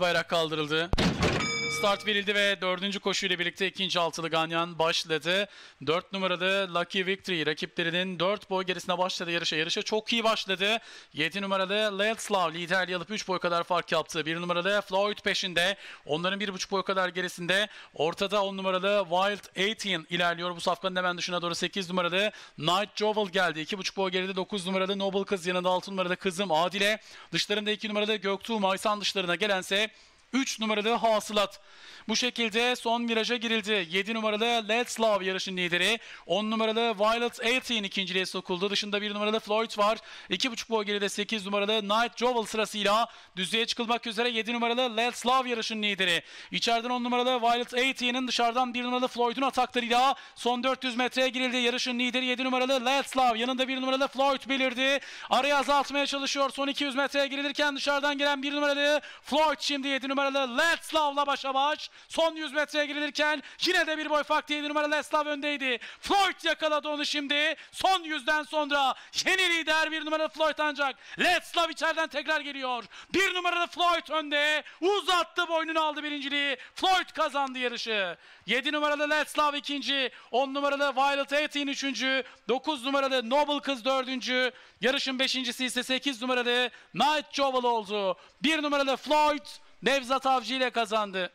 Bayrak kaldırıldı. Start verildi ve dördüncü koşuyla birlikte ikinci altılı Ganyan başladı. Dört numaralı Lucky Victory rakiplerinin dört boy gerisine başladı yarışa. Yarışa çok iyi başladı. Yedi numaralı Letslav liderliği alıp üç boy kadar fark yaptı. Bir numaralı Floyd peşinde. Onların bir buçuk boy kadar gerisinde. Ortada on numaralı Wild 18 ilerliyor. Bu safkanın hemen dışına doğru sekiz numaralı Night Jovel geldi. İki buçuk boy geride dokuz numaralı Noble Kız yanında altı numaralı kızım Adile. Dışlarında iki numaralı Göktuğ Maysan dışlarına gelense 3 numaralı Hasılat. Bu şekilde son viraja girildi. 7 numaralı Let's Love yarışın lideri. 10 numaralı Violet 18 ikinciliğe sokuldu. Dışında 1 numaralı Floyd var. 2,5 boy geride 8 numaralı Night Jovel sırasıyla düzlüğe çıkılmak üzere 7 numaralı Let's Love yarışın lideri. İçeriden 10 numaralı Violet 18'in dışarıdan 1 numaralı Floyd'un ataklarıyla son 400 metreye girildi. Yarışın lideri 7 numaralı Let's Love. Yanında 1 numaralı Floyd belirdi. Arayı azaltmaya çalışıyor. Son 200 metreye girilirken dışarıdan gelen 1 numaralı Floyd şimdi 7 numaralı Let's Love'la başa baş. Son 100 metreye girilirken yine de bir boy farklı 7 numaralı Let's Love öndeydi. Floyd yakaladı onu şimdi. Son 100'den sonra yeni lider 1 numaralı Floyd ancak. Let's Love içeriden tekrar geliyor. 1 numaralı Floyd önde. Uzattı boynunu aldı birinciliği. Floyd kazandı yarışı. 7 numaralı Let's Love ikinci. 10 numaralı Violet 18 üçüncü. 9 numaralı Noble Kız dördüncü. Yarışın beşincisi ise 8 numaralı Night Jovel oldu. 1 numaralı Floyd Nevzat Avcı ile kazandı.